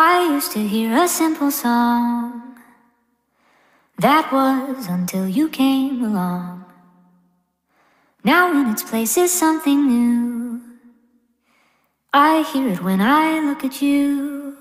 I used to hear a simple song. That was until you came along. Now in its place is something new. I hear it when I look at you.